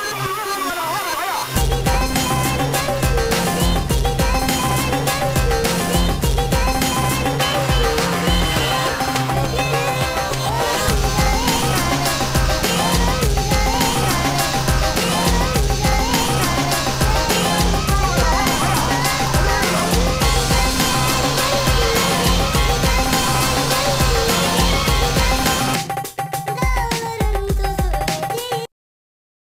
Oh,